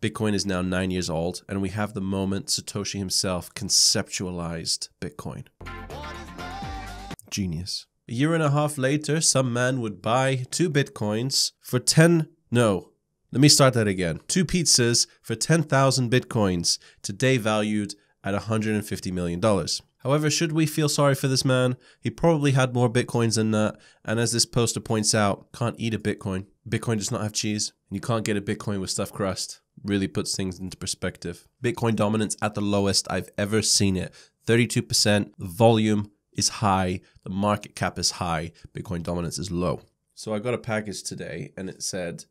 Bitcoin is now nine years old, and we have the moment Satoshi himself conceptualized Bitcoin. Genius. A year and a half later, some man would buy two Bitcoins for 10, no, let me start that again. Two pizzas for 10,000 Bitcoins, today valued at $150 million. However, should we feel sorry for this man? He probably had more Bitcoins than that, and as this poster points out, can't eat a Bitcoin. Bitcoin does not have cheese, and you can't get a Bitcoin with stuffed crust. Really puts things into perspective. Bitcoin dominance at the lowest I've ever seen it 32%. The volume is high, the market cap is high, Bitcoin dominance is low. So I got a package today, and it said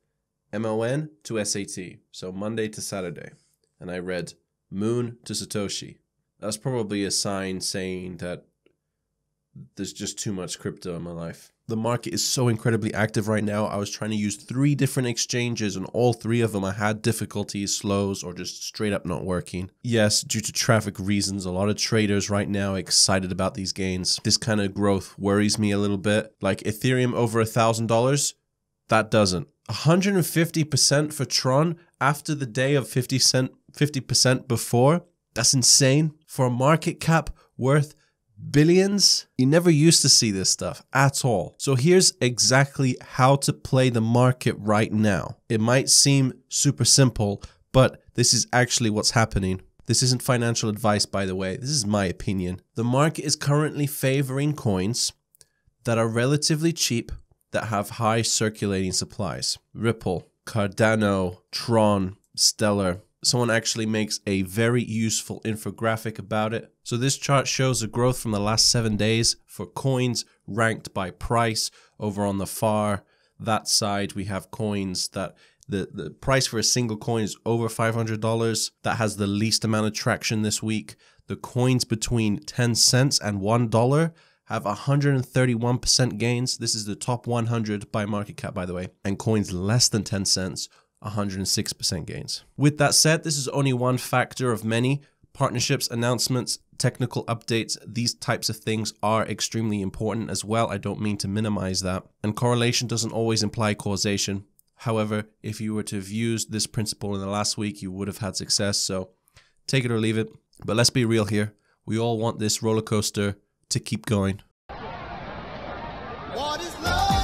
MON to SAT, so Monday to Saturday. And I read Moon to Satoshi. That's probably a sign saying that there's just too much crypto in my life. The market is so incredibly active right now. I was trying to use three different exchanges, and all three of them I had difficulties, slows, or just straight up not working. Yes, due to traffic reasons, a lot of traders right now excited about these gains. This kind of growth worries me a little bit. Like Ethereum over a thousand dollars, that doesn't. 150% for Tron after the day of 50 cent 50% before. That's insane. For a market cap worth billions, you never used to see this stuff at all. So here's exactly how to play the market right now. It might seem super simple, but this is actually what's happening. This isn't financial advice, by the way. This is my opinion. The market is currently favoring coins that are relatively cheap that have high circulating supplies. Ripple, Cardano, Tron, Stellar. Someone actually makes a very useful infographic about it. So this chart shows the growth from the last seven days for coins ranked by price. Over on the far that side, we have coins that the, the price for a single coin is over $500. That has the least amount of traction this week. The coins between 10 cents and $1 have 131% gains. This is the top 100 by market cap, by the way. And coins less than 10 cents, 106% gains. With that said, this is only one factor of many. Partnerships, announcements, technical updates, these types of things are extremely important as well. I don't mean to minimize that. And correlation doesn't always imply causation. However, if you were to have used this principle in the last week, you would have had success. So take it or leave it. But let's be real here. We all want this roller coaster to keep going. What is love?